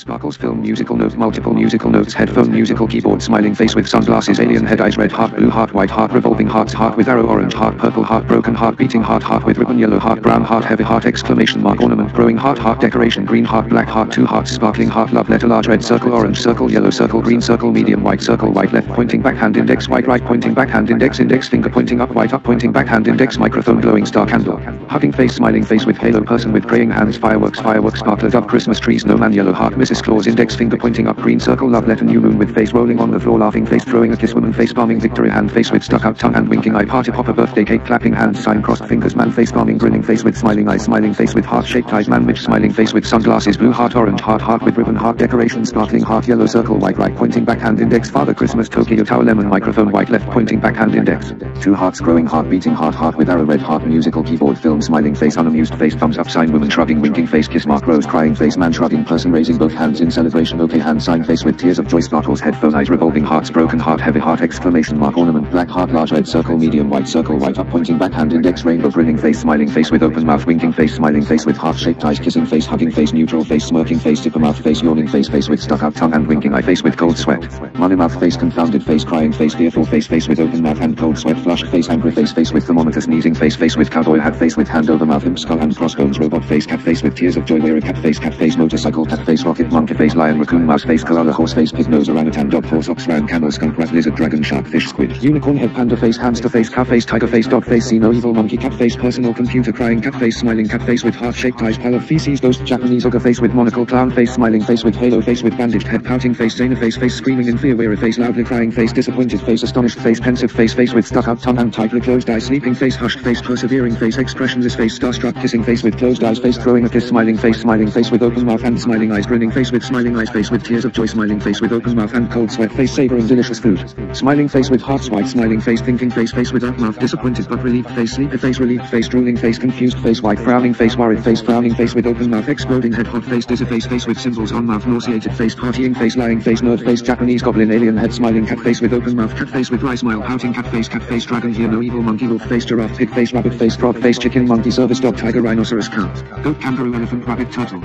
Sparkles film musical note multiple musical notes headphone musical keyboard smiling face with sunglasses alien head eyes red heart blue heart white heart revolving hearts heart with arrow orange heart purple heart broken heart beating heart heart with ribbon yellow heart brown heart heavy heart exclamation mark ornament growing heart heart decoration green heart black heart two hearts sparkling heart love letter large red circle orange circle yellow circle green circle medium white circle white left pointing back hand index white right pointing back hand index index finger pointing up white up pointing back hand index microphone glowing star candle hugging face smiling face with halo person with praying hands fireworks fireworks sparkler dove Christmas tree snowman yellow heart Mrs. Claus index finger pointing up green circle love letter new moon with face rolling on the floor laughing face throwing a kiss woman face palming victory hand face with stuck out tongue and winking eye party popper birthday cake clapping hands sign crossed fingers man face palming grinning face with smiling eyes smiling face with heart shaped eyes man witch smiling face with sunglasses blue heart orange heart heart with ribbon heart decoration sparkling heart yellow circle white right pointing back hand index father Christmas Tokyo tower lemon microphone white left pointing back hand index two hearts growing heart beating heart heart with arrow red heart musical keyboard film smiling face unamused face thumbs up sign woman shrugging winking face kiss mark rose crying face man shrugging person raising both hands in celebration okay hand sign face with tears of joy sparkles headphone eyes revolving hearts broken heart heavy heart exclamation mark ornament black heart large red circle medium white circle white up pointing back hand index rainbow grinning face smiling face with open mouth winking face smiling face with heart shaped eyes kissing face hugging face neutral face smirking face tipper mouth face yawning face face with stuck out tongue and winking eye face with cold sweat money mouth face confounded face crying face fearful face face with open mouth and cold sweat flushed face angry face face with thermometer sneezing face face with cowboy hat face with hand over mouth imp skull and crossbones robot face cat face with tears of joy weary cat face cat face motorcycle cat face rocket monkey face lion raccoon mouse face koala horse face pig nose orangutan dog horse ox ram camel skunk rat lizard dragon shark fish squid unicorn head panda face hamster face cow face tiger face dog face see no evil monkey cat face personal computer crying cat face smiling cat face with heart shaped eyes pile of feces ghost Japanese ogre face with monocle clown face smiling face with halo face with bandaged head pouting face Zana face face screaming in fear weary face loudly crying face disappointed face astonished face pensive face face with stuck out tongue and tightly closed eyes sleeping face hushed face persevering face expressionless face starstruck kissing face with closed eyes face throwing a kiss smiling face smiling face with open mouth and smiling eyes grinning face with smiling eyes face with tears of joy smiling face with open mouth and cold sweat face savoring delicious food. Smiling face with hearts white smiling face thinking face face with up mouth disappointed but relieved face sleepy face relieved face drooling face confused face white frowning face worried face frowning face with open mouth exploding head hot face dizzy face face with symbols on mouth nauseated face partying face lying face nerd face Japanese goblin alien head smiling cat face with open mouth cat face with dry smile pouting cat face cat face dragon here no evil monkey wolf face giraffe pig face rabbit face frog face chicken monkey service dog tiger rhinoceros cat goat kangaroo elephant rabbit turtle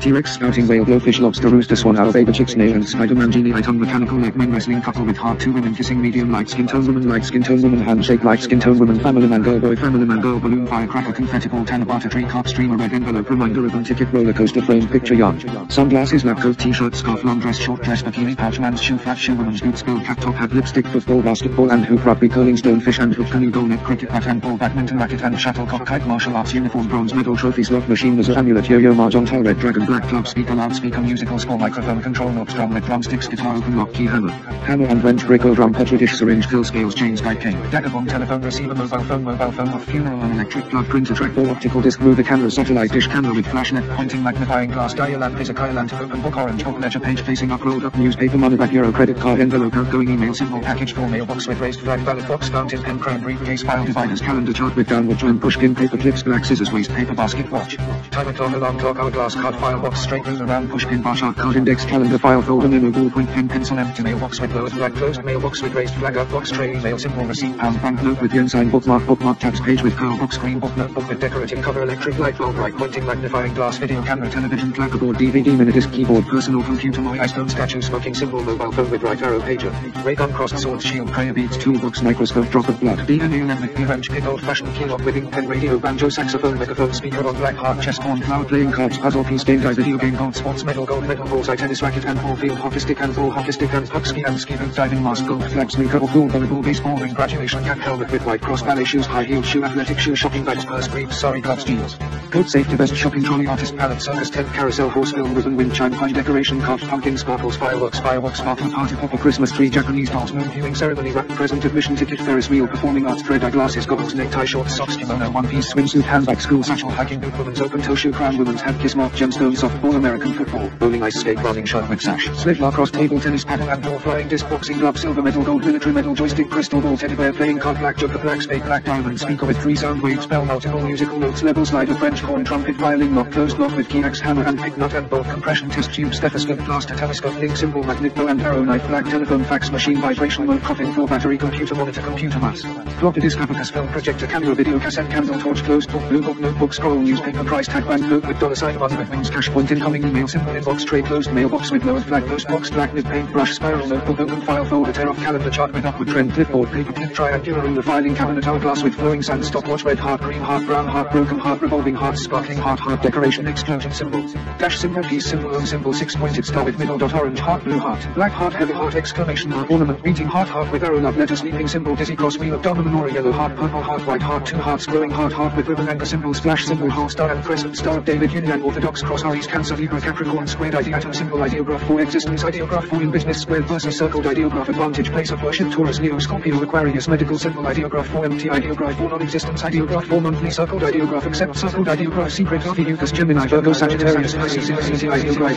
T-Rex spouting whale blowfish lobster rooster swan owl baby chick snail and Spider-Man genie eye tongue mechanical leg men wrestling couple with heart two women kissing medium light skin tone woman light skin tone woman handshake light skin tone woman family man girl boy family man girl balloon firecracker confetti ball tanabata tree card streamer red envelope reminder ribbon ticket roller coaster frame picture yarn sunglasses lab coat t-shirt scarf long dress short dress bikini pouch man's shoe flat shoe woman's boots bill cap top hat lipstick football basketball and hoop rugby curling stone fish and hook canoe goal net cricket bat and ball badminton racket and shuttlecock kite martial arts uniform bronze medal trophy slot machine wizard amulet yo-yo mahjong tile red dragon black club speaker loudspeaker musical score microphone control knobs drum drumsticks guitar open lock key hammer hammer and wrench brick drum petri dish syringe fill scales chains guide cane daggerbomb telephone receiver mobile phone mobile phone off funeral and electric plug printer trackball optical disc mover camera satellite dish camera with flash net pointing magnifying glass dial lamp is a open book orange book ledger page facing up rolled up newspaper money back euro credit card envelope outgoing email symbol package for mailbox with raised flag ballot box fountain pen crown briefcase file dividers calendar chart with downward join pushpin paper clips black scissors waste paper basket watch. Timer clock alarm clock hourglass card file box straight ruler round pushpin bar chart card index calendar file folder memo ballpoint pen pencil empty mailbox with lowered flag closed mailbox with raised flag box tray email symbol receipt pound banknote with yen sign bookmark bookmark tabs page with curl box green book notebook with decorative cover electric light bulb right pointing magnifying glass video camera television clapperboard DVD minidisc keyboard personal computer my iPhone statue smoking symbol mobile phone with right arrow pager ray gun crossed sword shield prayer beads toolbox microscope drop of blood DNA lemon wrench pick old fashioned key lock with ink pen radio banjo saxophone megaphone speaker on black heart chess pawn cloud playing cards puzzle piece game guy video game gold sports medal gold medal bullseye tennis racket and ball field hockey stick and ball hockey stick and puck ski and ski boot diving mask gold flag sneaker or pool volleyball baseball ring graduation cap helmet with white cross ballet shoes high heel shoe athletic shoe shopping bags purse briefs sorry gloves jeans coat safety vest shopping trolley artist Palette circus tent carousel horse film ribbon wind chime pine decoration cart pumpkin sparkles fireworks fireworks sparkle party popper Christmas tree Japanese dolls moon viewing ceremony wrap present admission ticket Ferris wheel performing arts thread eyeglasses goggles necktie shorts socks kimono one piece swimsuit handbag school satchel hiking boot woman's open toe shoe crown woman's hat kiss mark gemstone softball American football bowling ice skate running with sash sled lacrosse table tennis paddle and door flying disc boxing glove silver medal gold military medal joystick crystal ball teddy bear playing card black joker black spade black diamond speaker with three sound waves bell, multiple musical notes level slider French horn trumpet violin lock closed lock with key axe hammer and pick nut and bolt compression test tube stethoscope blaster telescope link symbol magnet bow and arrow knife black telephone fax machine vibration mode coffin for battery computer monitor computer mouse clock disc abacus film projector camera video cassette candle torch closed book blue book notebook scroll newspaper price tag bank note with dollar sign with wings cash push point incoming email symbol inbox tray closed mailbox with lowered flag post box black nib paintbrush spiral notebook open file folder tear off calendar chart with upward trend clipboard paper clip triangular ruler filing cabinet hourglass with flowing sand stopwatch red heart green heart brown heart broken heart revolving heart sparkling heart heart decoration explosion symbol dash symbol piece symbol O symbol six pointed star with middle dot orange heart blue heart black heart heavy heart exclamation mark ornament beating heart heart with arrow love letter sleeping symbol dizzy cross wheel dharma menorah yellow heart purple heart white heart two hearts glowing heart heart with ribbon anchor symbol splash symbol whole star and crescent star David Union Orthodox cross Aries Cancer Libra Capricorn squared ideatom symbol ideograph for existence ideograph for in business squared versus circled ideograph advantage place of worship Taurus Leo Scorpio Aquarius medical symbol ideograph for empty ideograph for non-existence ideograph for monthly circled ideograph except circled ideograph secret of Eucus Gemini Virgo Sagittarius Pisces Infinity ideograph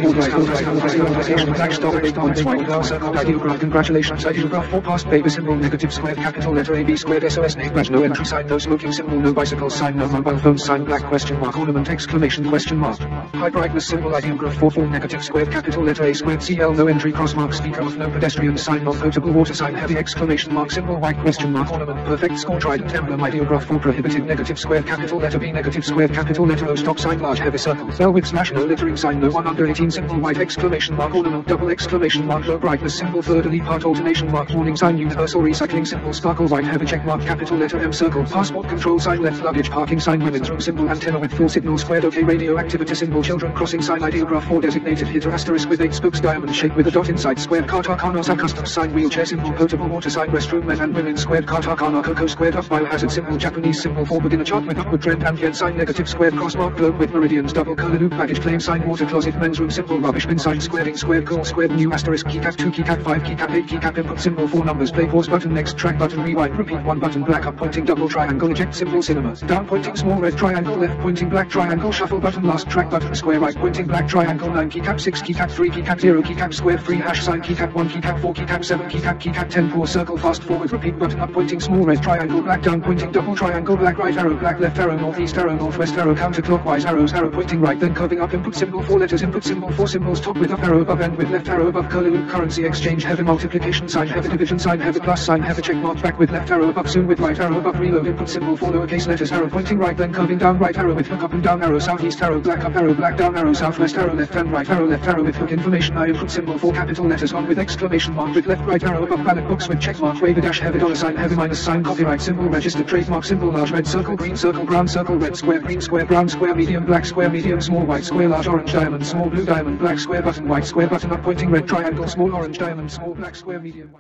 star eight points white flower circled ideograph congratulations ideograph for past baby symbol negative squared capital letter A B squared SOS name badge no entry sign no smoking symbol no bicycle sign no mobile phone sign black question mark ornament exclamation question mark high brightness symbol ideograph for full negative squared capital letter A squared CL no entry cross mark speaker of no pedestrian sign non potable water sign heavy exclamation mark symbol white question mark ornament perfect score trident emblem ideograph for prohibited negative squared capital letter B negative squared capital letter O stop sign large heavy circle bell with slash no littering sign no one under 18 symbol white exclamation mark ornament double exclamation mark low brightness symbol third elite part alternation mark warning sign universal recycling symbol sparkle white heavy check mark capital letter M circle passport control sign left luggage parking sign women's room symbol antenna with full signal squared OK radio activity symbol children crossing sign ideograph 4 designated hitter asterisk with eight spokes diamond shape with a dot inside square. squared katakana custom sign wheelchair symbol potable water sign restroom men and women squared katakana koko squared up biohazard symbol Japanese symbol for beginner chart with upward trend ambient sign negative squared cross mark globe with meridians double color loop baggage claim sign water closet men's room symbol rubbish bin sign squaring squared call squared new asterisk keycap 2 keycap 5 keycap 8 keycap input symbol 4 numbers play pause button next track button rewind repeat 1 button black up pointing double triangle eject symbol cinema down pointing small red triangle left pointing black triangle shuffle button last track button square right pointing black triangle 9 keycap 6 keycap 3 keycap 0 keycap square 3 hash sign keycap 1 keycap 4 keycap 7 keycap keycap 10 pause circle fast forward repeat button up pointing small red triangle black down pointing double triangle black right arrow black left arrow northeast arrow northwest arrow counterclockwise arrows arrow pointing right then curving up input symbol 4 letters input symbol 4 symbols top with up arrow above end with left arrow above curly loop currency exchange heavy multiplication sign heavy division sign heavy plus sign heavy check mark back with left arrow above soon with right arrow above reload input symbol 4 lowercase letters arrow pointing right then curving down right arrow with hook up and down arrow southeast arrow black up arrow black down arrow southwest arrow left and right arrow left arrow with hook information I input symbol 4 capital letters on with exclamation mark with left right arrow above ballot box with check mark wave dash heavy dollar sign heavy minus sign copyright symbol registered trademark symbol large red circle green circle brown circle red square green square brown square medium black square medium small white square large orange diamond small blue diamond black square button white square button up pointing red triangle small orange diamond small black square medium white